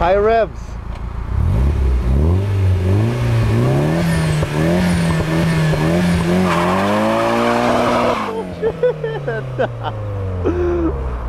High revs. Oh, shit.